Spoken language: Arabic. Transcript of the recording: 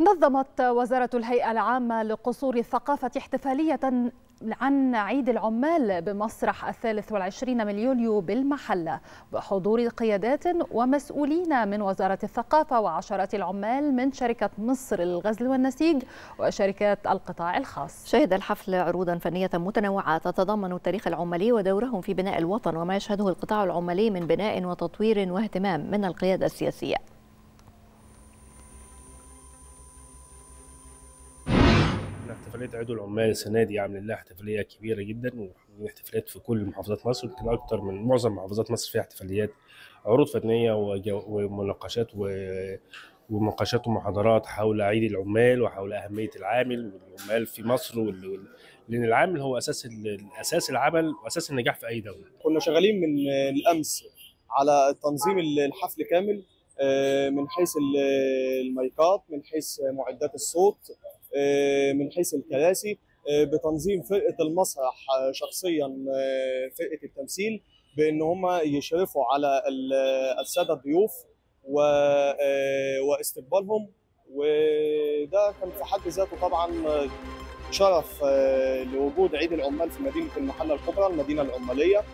نظمت وزارة الهيئة العامة لقصور الثقافة احتفالية عن عيد العمال بمسرح الثالث والعشرين من يوليو بالمحلة بحضور قيادات ومسؤولين من وزارة الثقافة وعشرات العمال من شركة مصر للغزل والنسيج وشركات القطاع الخاص. شهد الحفل عروضا فنية متنوعة تتضمن التاريخ العمالي ودورهم في بناء الوطن وما يشهده القطاع العمالي من بناء وتطوير واهتمام من القيادة السياسية. احتفالية عيد العمال السنة دي عاملين لها احتفالية كبيرة جدا واحتفاليات في كل محافظات مصر يمكن أكتر من معظم محافظات مصر فيها احتفاليات عروض فنية ومناقشات ومناقشات ومحاضرات حول عيد العمال وحول أهمية العامل والعمال في مصر وال... لأن العامل هو أساس أساس العمل وأساس النجاح في أي دولة. كنا شغالين من الأمس على تنظيم الحفل كامل من حيث المايكات من حيث معدات الصوت من حيث الكراسي بتنظيم فرقة المسرح شخصيا فرقة التمثيل بأن هم يشرفوا على الساده الضيوف واستقبالهم. وده كان في حد ذاته طبعا شرف لوجود عيد العمال في مدينة المحلة الكبرى المدينة العمالية.